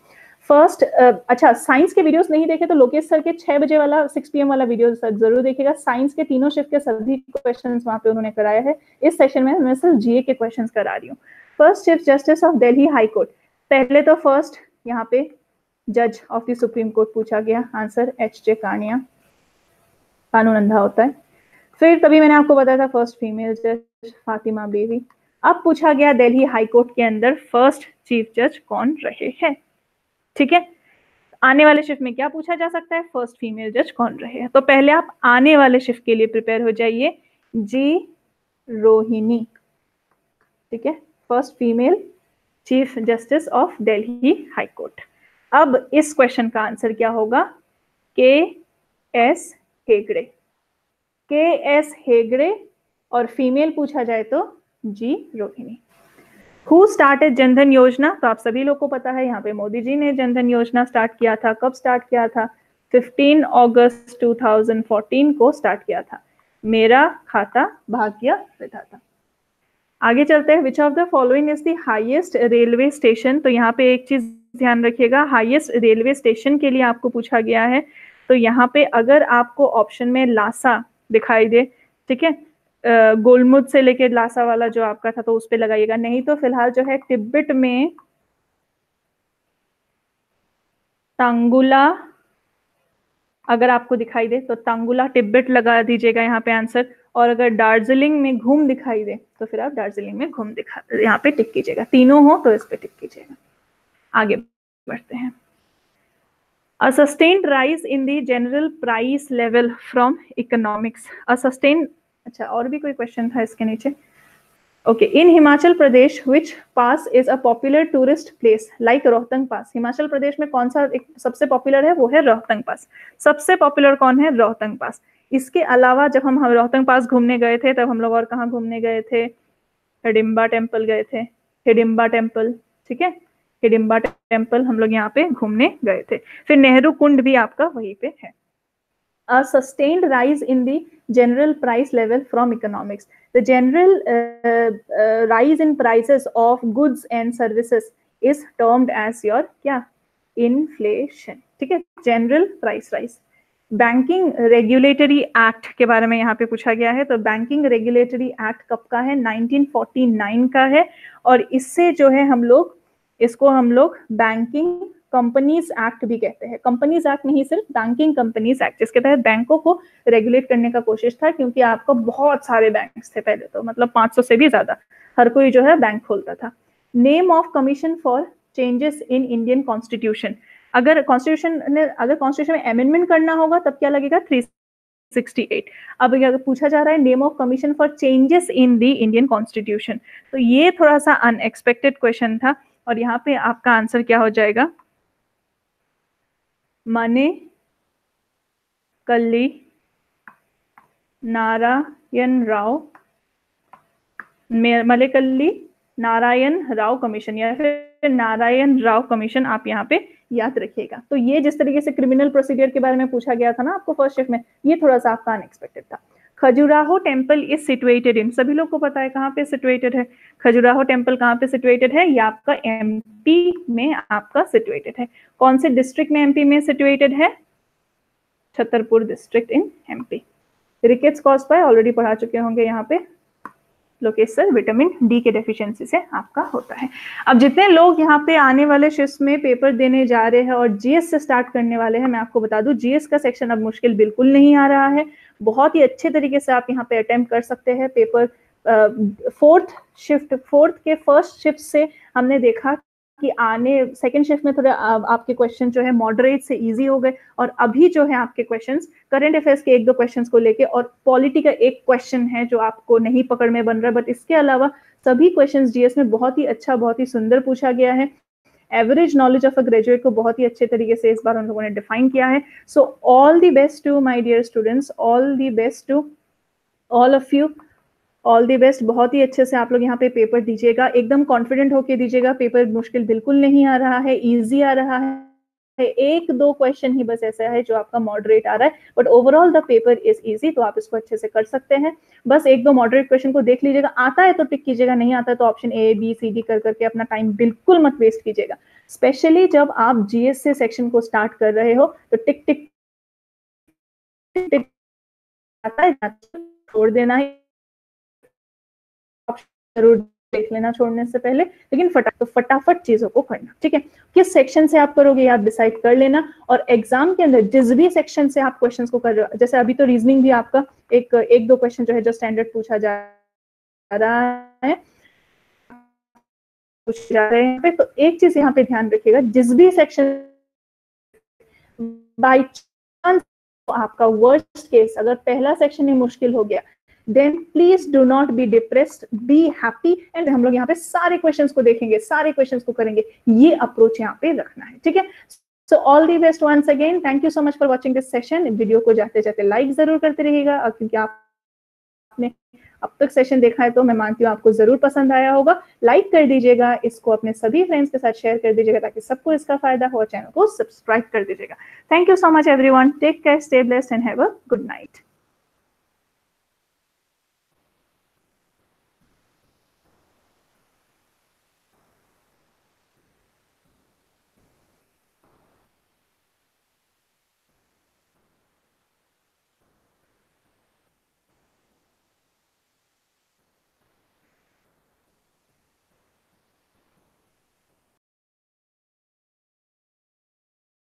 फ़र्स्ट uh, अच्छा साइंस के वीडियोस नहीं देखे तो लोकेश सर के छह बजे वाला सिक्स पीएम वाला वीडियो सर ज़रूर देखिएगा साइंस के तीनों शिफ्ट के सभी क्वेश्चन वहाँ पे उन्होंने कराया है। इस सेशन में मैं सिर्फ़ जीए के क्वेश्चन करा रही हूँ। First chief justice of Delhi high court पहले तो फ़र्स्ट यहाँ पे जज ऑफ़ द सुप्रीम कोर्ट पूछा गया। आंसर एच जे कानिया कानून अंधा होता है। फिर तभी मैंने आपको बताया था फ़र्स्ट फीमेल जज फातिमा बेबी अब पूछा गया दिल्ली हाई कोर्ट के अंदर फ़र्स्ट चीफ जज कौन रहे हैं? ठीक है? आने वाले शिफ्ट में क्या पूछा जा सकता है? फ़र्स्ट फीमेल जज कौन रहे हैं? तो पहले आप आने वाले शिफ्ट के लिए प्रिपेयर हो जाइए। जी रोहिणी। ठीक है? First female chief justice of Delhi high court. अब इस क्वेश्चन का आंसर क्या होगा? के एस हेगड़े। के एस हेगड़े और फीमेल पूछा जाए तो G Rohini. Who started Jan Dhan Yojana? तो आप सभी लोग को पता है, यहाँ पे मोदी जी ने जनधन योजना स्टार्ट किया था। कब स्टार्ट किया था? 15 अगस्त 2014 को स्टार्ट किया था। मेरा खाता भाग्य विधाता। आगे चलते हैं। Which of the following is the highest railway station तो यहाँ पे एक चीज़ ध्यान रखिएगा। हाईएस्ट रेलवे स्टेशन के लिए आपको पूछा गया है। तो यहाँ पे अगर आपको ऑप्शन में लासा दिखाई दे। ठीक है? गोलमुद से लेके लासा वाला जो आपका था तो उस पर लगाइएगा। नहीं तो फ़िलहाल जो है तिब्बत में तांगुला, अगर आपको दिखाई दे तो तांगुला तिब्बत लगा दीजिएगा यहाँ पे आंसर। और अगर दार्जिलिंग में घूम दिखाई दे तो फिर आप दार्जिलिंग में घूम दिखा, यहाँ पे टिक कीजिएगा। तीनों हो तो इस पे टिक कीजिएगा। आगे बढ़ते हैं। A sustained rise in the general price level from economics. A sustained अच्छा और भी कोई क्वेश्चन था इसके नीचे? Okay in Himachal Pradesh which pass is a popular tourist place like Rohtang pass Himachal Pradesh में कौन सा एक सबसे पॉपुलर है? वो है रोहतंग पास सबसे पॉपुलर कौन है? रोहतंग पास इसके अलावा जब हम रोहतंग पास घूमने गए थे, तब हम लोग और कहाँ घूमने गए थे? हिडिम्बा टेंपल गए थे. हिडिम्बा टेंपल ठीक है? हिडिम्बा टेंपल हम लोग यहाँ पे घूमने गए थे। फिर नेहरू कुंड भी आपका वहीं पे है। A sustained rise in the general price level from economics the general rise in prices of goods and services is termed as your क्या? इनफ्लेशन ठीक है? General price rise banking regulatory act के बारे में यहाँ पे पूछा गया है। तो बैंकिंग रेगुलेटरी एक्ट कब का है? 1949 का है। और इससे जो है हम लोग इसको हम लोग बैंकिंग कंपनीज़ एक्ट भी कहते हैं। कंपनीज़ एक्ट नहीं, सिर्फ़ बैंकिंग कंपनीज़ एक्ट जिसके तहत बैंकों को रेगुलेट करने का कोशिश था, क्योंकि आपको बहुत सारे बैंक थे पहले तो मतलब 500 से भी ज़्यादा, हर कोई जो है बैंक खोलता था। Name of commission for changes in Indian constitution अगर कॉन्स्टिट्यूशन ने, अगर कॉन्स्टिट्यूशन में अमेंडमेंट करना होगा, तब क्या लगेगा? थ्री 68 अब अगर पूछा जा रहा है name of commission for changes in the Indian constitution तो ये थोड़ा सा अनएक्सपेक्टेड क्वेश्चन था। और यहाँ पे आपका आंसर क्या हो जाएगा? मने, कल्ली, नारायण राव मलेकल्ली, नारायण राव कमीशन या फिर नारायण राव कमीशन आप यहाँ पे याद रखिएगा। तो ये जिस तरीके से क्रिमिनल प्रोसीडियर के बारे में पूछा गया था ना आपको फ़र्स्ट शिफ्ट में, ये थोड़ा सा आपका अनएक्सपेक्टेड था। Khajuraho temple is situated in. सभी लोग को पता है कहाँ पे सिचुएटेड है। खजुराहो टेंपल कहाँ पे सिचुएटेड है? ये आपका एमपी में आपका सिचुएटेड है। कौन से डिस्ट्रिक्ट में एमपी में सिचुएटेड है? Chhatarpur district in MP rickets cause पर ऑलरेडी पढ़ा चुके होंगे यहाँ पे। लोकेशन विटामिन डी के डेफिशिएंसी से आपका होता है। अब जितने लोग यहाँ पे आने वाले शिफ्ट में पेपर देने जा रहे हैं और जीएस से स्टार्ट करने वाले हैं, मैं आपको बता दूँ जीएस का सेक्शन अब मुश्किल बिल्कुल नहीं आ रहा है। बहुत ही अच्छे तरीके से आप यहाँ पे अटेम्प्ट कर सकते हैं। पेपर फोर्थ शिफ्ट फोर्थ के फ़र्स्ट शिफ्ट से हमने देखा कि आने सेकेंड शिफ्ट में थोड़े आपके क्वेश्चन जो है मॉडरेट से इजी हो गए और अभी जो है आपके क्वेश्चंस करंट अफेयर्स के एक दो क्वेश्चंस को लेके और पॉलिटी का एक क्वेश्चन है जो आपको नहीं पकड़ में बन रहा बट इसके अलावा सभी क्वेश्चंस जीएस में बहुत ही अच्छा बहुत ही सुंदर पूछा गया है। Average knowledge of a graduate को बहुत ही अच्छे तरीके से इस बार उन लोगों ने डिफाइन किया है। So all the best to my dear students all the best to all of you all the best बहुत ही अच्छे से आप लोग यहाँ पे पेपर दीजिएगा एकदम कॉन्फिडेंट होके दीजिएगा पेपर मुश्किल बिल्कुल नहीं आ रहा है ईजी आ रहा है एक दो क्वेश्चन ही बस ऐसा है जो आपका मॉडरेट आ रहा है but overall the paper is easy तो आप इसको अच्छे से कर सकते हैं बस एक दो मॉडरेट क्वेश्चन को देख लीजिएगा आता है तो टिक कीजिएगा नहीं आता है तो option A B C D कर करके अपना टाइम बिल्कुल मत वेस्ट कीजिएगा स्पेशली जब आप जीएस से सेक्शन को स्टार्ट कर रहे हो तो टिक टिक टिक टिक आता है छोड़ देना है ज़रूर देख लेना छोड़ने से पहले, लेकिन फटा तो फटाफट चीज़ों को करना, ठीक है? किस सेक्शन से आप करोगे, आप डिसाइड कर लेना और एग्ज़ाम के अंदर जिस भी सेक्शन से आप क्वेश्चंस को कर रहे हो, जैसे अभी तो रीजनिंग भी आपका एक एक दो क्वेश्चन जो है, जो स्टैंडर्ड पूछा जा रहा है, पूछ जा रहे हैं तो एक चीज़ यहाँ पे ध्यान रखिएगा, जिस भी सेक्शन बाई चांस आपका वर्स्ट केस अगर पहला सेक्शन ही मुश्किल हो गया then please do not be depressed be happy and हम लोग यहाँ पे सारे क्वेश्चन को देखेंगे, सारे क्वेश्चन को करेंगे। ये अप्रोच यहाँ पे रखना है, ठीक है? So all the best once again thank you so much for watching this session video को जाते जाते लाइक ज़रूर करते रहिएगा। क्योंकि आपने अब तक सेशन देखा है तो मैं मानती हूँ आपको ज़रूर पसंद आया होगा। लाइक कर दीजिएगा, इसको अपने सभी फ्रेंड्स के साथ शेयर कर दीजिएगा ताकि सबको इसका फ़ायदा हो चैनल को सब्सक्राइब कर दीजिएगा। Thank you so much everyone take care stay blessed and have a good night